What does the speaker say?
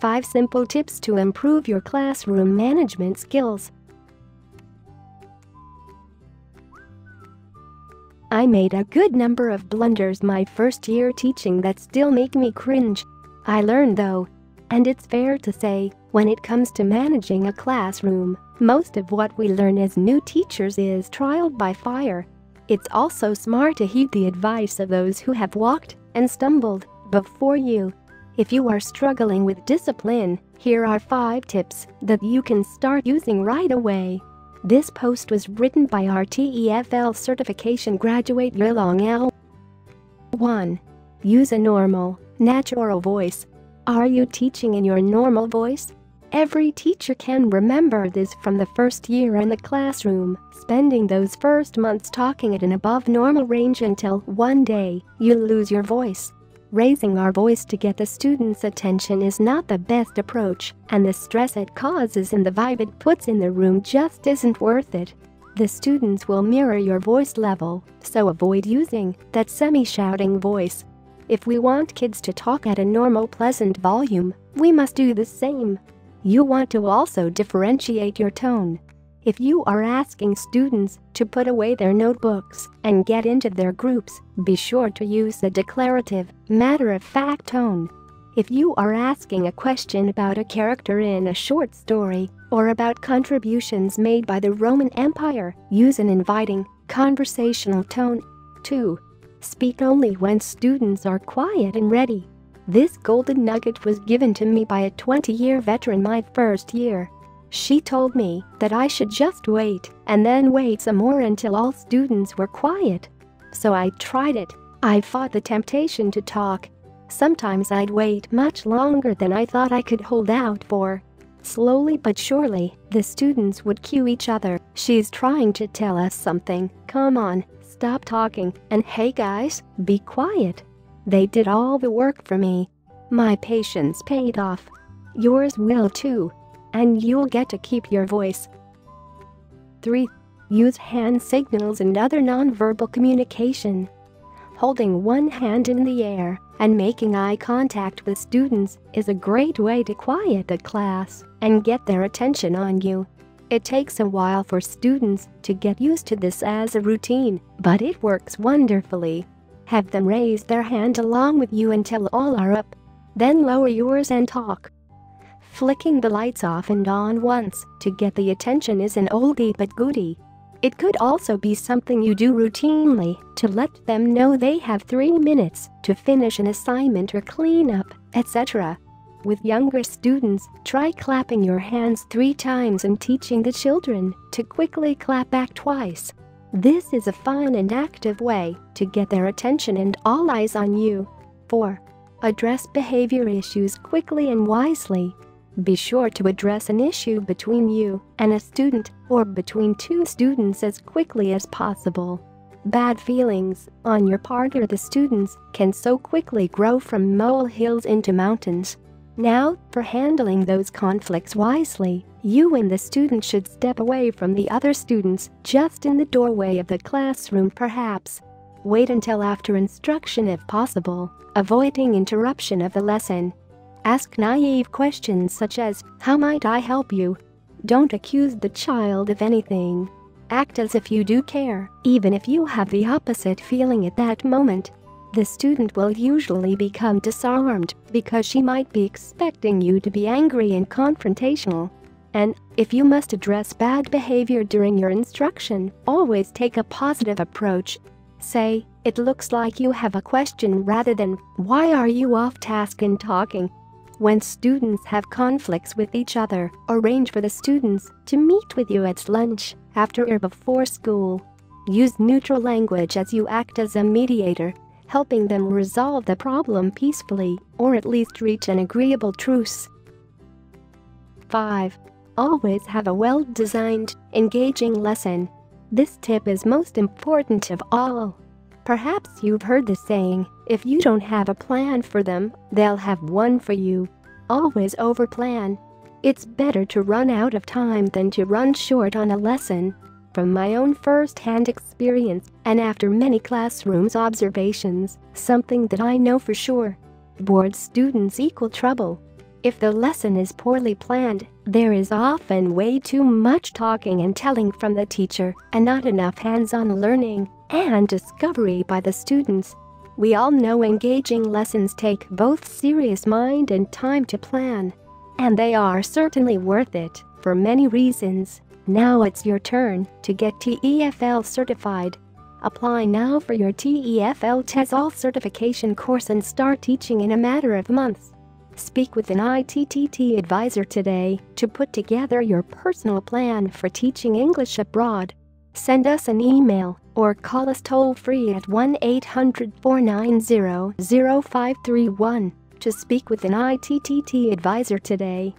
5 simple tips to improve your classroom management skills. I made a good number of blunders my first year teaching that still make me cringe. I learned though. And it's fair to say, when it comes to managing a classroom, most of what we learn as new teachers is trial by fire. It's also smart to heed the advice of those who have walked and stumbled before you. If you are struggling with discipline, here are 5 tips that you can start using right away. This post was written by our TEFL certification graduate Yilong L. 1. Use a normal, natural voice. Are you teaching in your normal voice? Every teacher can remember this from the first year in the classroom, spending those first months talking at an above normal range until one day you lose your voice. Raising our voice to get the students' attention is not the best approach, and the stress it causes and the vibe it puts in the room just isn't worth it. The students will mirror your voice level, so avoid using that semi-shouting voice. If we want kids to talk at a normal pleasant volume, we must do the same. You want to also differentiate your tone. If you are asking students to put away their notebooks and get into their groups, be sure to use a declarative, matter-of-fact tone. If you are asking a question about a character in a short story or about contributions made by the Roman Empire, use an inviting, conversational tone. 2. Speak only when students are quiet and ready. This golden nugget was given to me by a 20-year veteran my first year. She told me that I should just wait and then wait some more until all students were quiet. So I tried it. I fought the temptation to talk. Sometimes I'd wait much longer than I thought I could hold out for. Slowly but surely, the students would cue each other. She's trying to tell us something. Come on, stop talking, and hey guys, be quiet. They did all the work for me. My patience paid off. Yours will too and you'll get to keep your voice. 3. Use hand signals and other nonverbal communication. Holding one hand in the air and making eye contact with students is a great way to quiet the class and get their attention on you. It takes a while for students to get used to this as a routine, but it works wonderfully. Have them raise their hand along with you until all are up. Then lower yours and talk. Flicking the lights off and on once to get the attention is an oldie but goodie. It could also be something you do routinely to let them know they have three minutes to finish an assignment or clean up, etc. With younger students, try clapping your hands three times and teaching the children to quickly clap back twice. This is a fun and active way to get their attention and all eyes on you. 4. Address behavior issues quickly and wisely be sure to address an issue between you and a student or between two students as quickly as possible. Bad feelings on your part or the students can so quickly grow from molehills into mountains. Now, for handling those conflicts wisely, you and the student should step away from the other students just in the doorway of the classroom perhaps. Wait until after instruction if possible, avoiding interruption of the lesson Ask naive questions such as, how might I help you? Don't accuse the child of anything. Act as if you do care, even if you have the opposite feeling at that moment. The student will usually become disarmed because she might be expecting you to be angry and confrontational. And, if you must address bad behavior during your instruction, always take a positive approach. Say, it looks like you have a question rather than, why are you off task and talking? When students have conflicts with each other, arrange for the students to meet with you at lunch, after or before school. Use neutral language as you act as a mediator, helping them resolve the problem peacefully or at least reach an agreeable truce. 5. Always have a well-designed, engaging lesson. This tip is most important of all. Perhaps you've heard the saying, if you don't have a plan for them, they'll have one for you. Always overplan. It's better to run out of time than to run short on a lesson. From my own first-hand experience, and after many classrooms observations, something that I know for sure. Bored students equal trouble. If the lesson is poorly planned, there is often way too much talking and telling from the teacher and not enough hands-on learning and discovery by the students. We all know engaging lessons take both serious mind and time to plan. And they are certainly worth it for many reasons. Now it's your turn to get TEFL certified. Apply now for your TEFL TESOL certification course and start teaching in a matter of months. Speak with an ITTT advisor today to put together your personal plan for teaching English abroad. Send us an email or call us toll free at 1 800 490 0531 to speak with an ITTT advisor today.